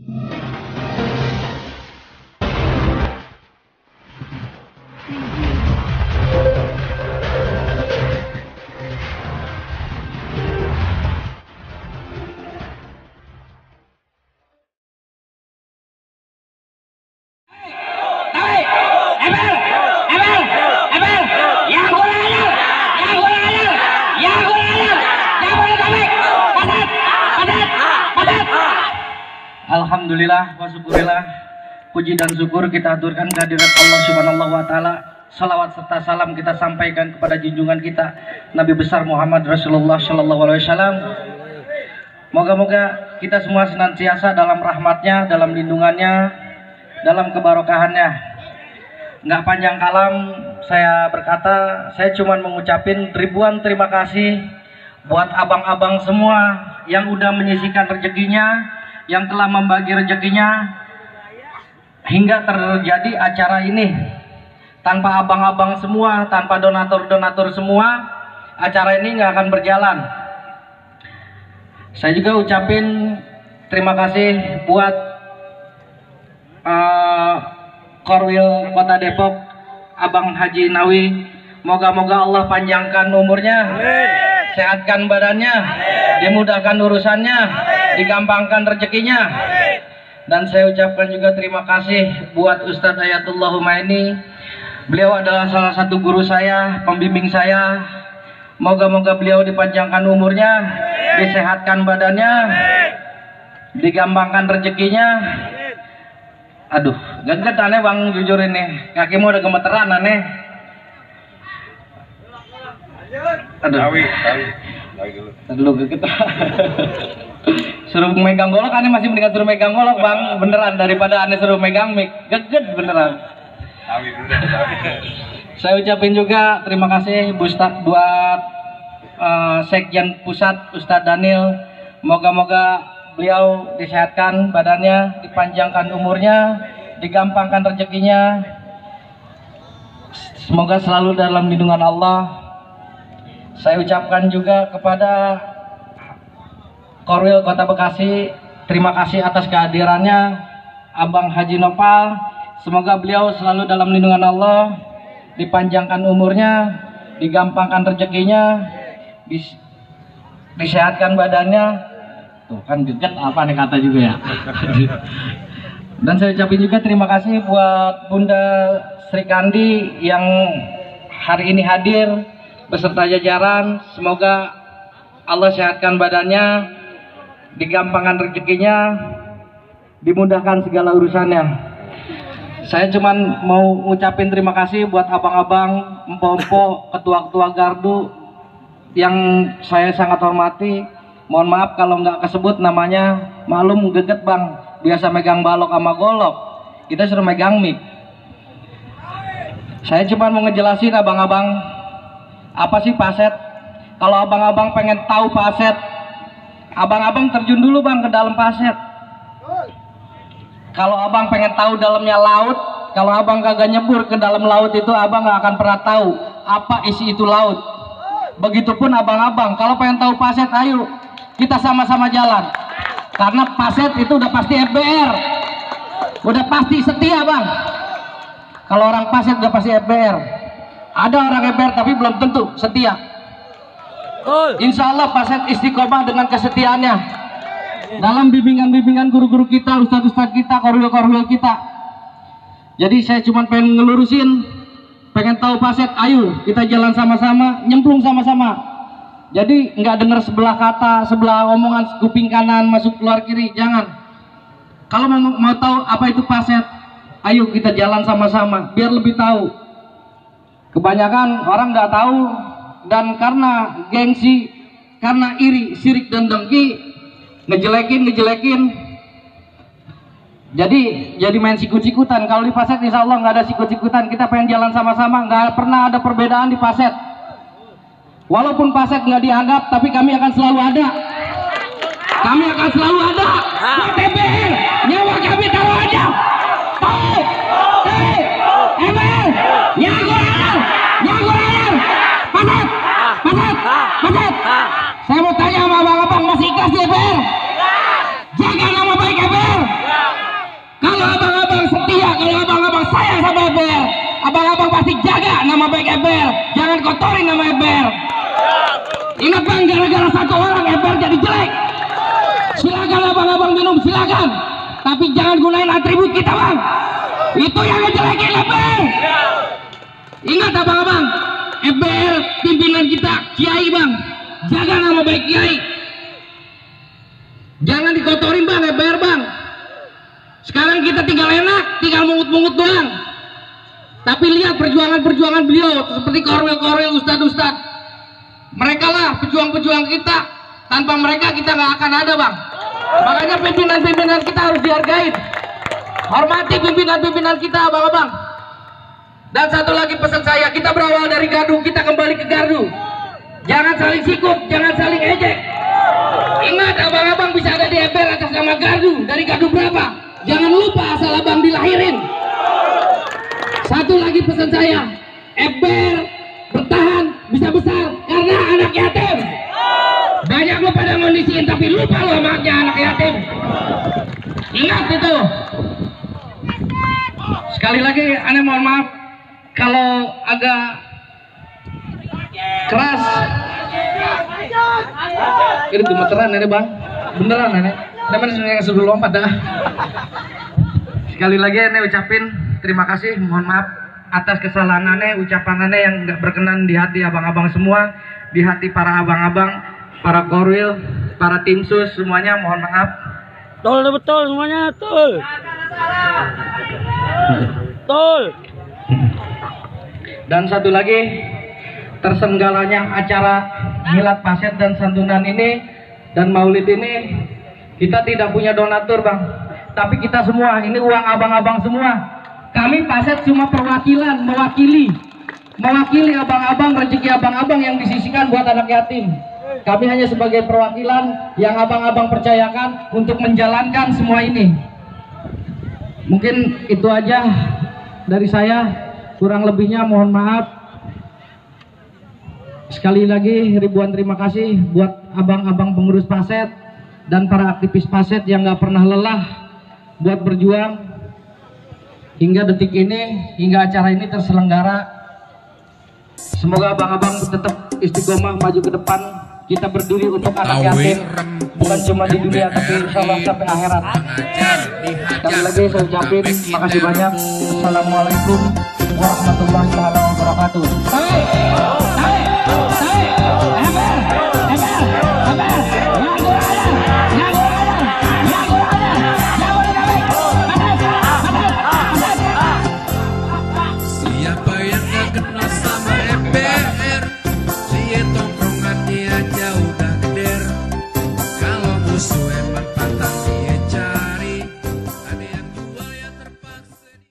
Yeah. Alhamdulillah wa syukurillah. Puji dan syukur kita aturkan kehadirat Allah subhanahu wa ta'ala. Salawat serta salam kita sampaikan kepada junjungan kita Nabi besar Muhammad Rasulullah Sallallahu Alaihi Wasallam. Moga-moga kita semua senantiasa dalam rahmatnya, dalam lindungannya, dalam kebarokahannya. Nggak panjang kalam saya berkata Saya cuma mengucapin ribuan terima kasih Buat abang-abang semua yang udah menyisikan rezekinya yang telah membagi rezekinya hingga terjadi acara ini. Tanpa abang-abang semua tanpa donatur-donatur semua acara ini nggak akan berjalan. Saya juga ucapin terima kasih buat uh, Korwil Kota Depok Abang Haji Nawi. Moga-moga Allah panjangkan umurnya sehatkan badannya dimudahkan urusannya digampangkan rezekinya. Dan saya ucapkan juga terima kasih buat Ustadz Ayatullah Humaini beliau adalah salah satu guru saya pembimbing saya. Moga-moga beliau dipanjangkan umurnya disehatkan badannya digampangkan rezekinya. Aduh geget aneh bang jujur ini. Kaki mau udah gemeteran aneh. Aduh. Tawi dulu. Geget suruh megang golok aneh masih mendingan suruh megang golok bang. Beneran daripada aneh suruh megang mic. Geget beneran. Saya ucapin juga terima kasih Ustadz buat uh, Sekjen Pusat Ustadz Daniel. Moga-moga beliau disehatkan badannya dipanjangkan umurnya digampangkan rezekinya. Semoga selalu dalam lindungan Allah. Saya ucapkan juga kepada Korwil Kota Bekasi, terima kasih atas kehadirannya Abang Haji Nopal. Semoga beliau selalu dalam lindungan Allah, dipanjangkan umurnya, digampangkan rezekinya, dis disehatkan badannya. Tuh kan geget apa nih kata juga ya. Dan saya ucapin juga terima kasih buat Bunda Sri Kandi yang hari ini hadir beserta jajaran. Semoga Allah sehatkan badannya, digampangkan rezekinya, dimudahkan segala urusannya. Saya cuman mau ngucapin terima kasih buat abang-abang, empok-empok, ketua-ketua gardu yang saya sangat hormati. Mohon maaf kalau nggak kesebut namanya, malum geget bang. Biasa megang balok sama golok, kita suruh megang mic. Saya cuma mau ngejelasin abang-abang, apa sih paset? Kalau abang-abang pengen tahu paset, Abang-abang terjun dulu bang ke dalam paset. Kalau abang pengen tahu dalamnya laut, kalau abang kagak nyebur ke dalam laut itu abang nggak akan pernah tahu apa isi itu laut. Begitupun abang-abang, kalau pengen tahu paset, ayo kita sama-sama jalan. Karena paset itu udah pasti FBR, udah pasti setia bang. Kalau orang paset udah pasti FBR. Ada orang FBR tapi belum tentu setia. Insya Allah Paset istiqomah dengan kesetiaannya dalam bimbingan-bimbingan guru-guru kita, ustadz-ustadz kita, korwil-korwil kita. Jadi saya cuma pengen ngelurusin, pengen tahu Paset, ayo kita jalan sama-sama, nyemplung sama-sama. Jadi nggak dengar sebelah kata, sebelah omongan kuping kanan masuk keluar kiri, jangan. Kalau mau, mau tahu apa itu Paset, ayo kita jalan sama-sama, biar lebih tahu. Kebanyakan orang nggak tahu dan karena gengsi karena iri sirik dan dengki ngejelekin ngejelekin jadi jadi main sikut-sikutan kalau di paset insya Allah nggak ada sikut-sikutan kita pengen jalan sama-sama nggak pernah ada perbedaan di paset walaupun paset nggak dianggap tapi kami akan selalu ada kami akan selalu ada TPR nyawa kami taruh aja tahu emang yang kurang yang kurang paset paset paset saya mau tanya sama abang-abang masih ikhlas di DPR jaga nama baik DPR kalau abang-abang sayang sama EBR, abang-abang pasti jaga nama baik EBR. Jangan kotorin nama EBR. Ingat bang, gara-gara satu orang EBR jadi jelek. Silakan abang-abang minum, silakan. Tapi jangan gunain atribut kita bang. Itu yang ngejelekin EBR. Ingat abang-abang, EBR pimpinan kita Kiai bang. Jaga nama baik Kiai. Jangan dikotorin bang, EBR bang. Sekarang kita tinggal enak, tinggal mungut-mungut doang. Tapi lihat perjuangan-perjuangan beliau seperti korwil-korwil ustad-ustad. Mereka lah pejuang-pejuang kita. Tanpa mereka kita nggak akan ada bang. Makanya pimpinan-pimpinan kita harus dihargai. Hormati pimpinan-pimpinan kita abang-abang. Dan satu lagi pesan saya, kita berawal dari gardu, kita kembali ke gardu. Jangan saling sikut, jangan saling ejek. Ingat abang-abang bisa ada di ember atas nama gardu. Dari gardu berapa? Jangan lupa asal abang dilahirin. Satu lagi pesan saya, ember bertahan bisa besar karena anak yatim. Banyak lo pada ngondisiin tapi lupa lo maknya anak yatim. Ingat itu. Sekali lagi, aneh mohon maaf kalau agak keras. Ini gemeteran ini bang, beneran nenek. Nenek yang sudah lompat dah. Sekali lagi ini ucapin terima kasih, mohon maaf atas kesalahan aneh, ucapan aneh yang nggak berkenan di hati abang-abang semua, di hati para abang-abang, para korwil, para tim sus semuanya mohon maaf. Betul betul semuanya betul. Betul. Dan satu lagi tersenggalanya acara milad paset dan santunan ini dan maulid ini kita tidak punya donatur bang. Tapi kita semua ini uang abang-abang semua. Kami paset cuma perwakilan mewakili. Mewakili abang-abang rezeki abang-abang yang disisikan buat anak yatim. Kami hanya sebagai perwakilan yang abang-abang percayakan untuk menjalankan semua ini. Mungkin itu aja dari saya kurang lebihnya mohon maaf. Sekali lagi ribuan terima kasih buat abang-abang pengurus paset dan para aktivis paset yang nggak pernah lelah buat berjuang. Hingga detik ini hingga acara ini terselenggara. Semoga abang-abang tetap istiqomah maju ke depan. Kita berdiri untuk anak yatim. bukan cuma di dunia tapi insya Allah sampai akhirat. sekali lagi saya ucapin makasih banyak. Assalamualaikum warahmatullahi wabarakatuh Tarik! Tarik! Tarik! Ember!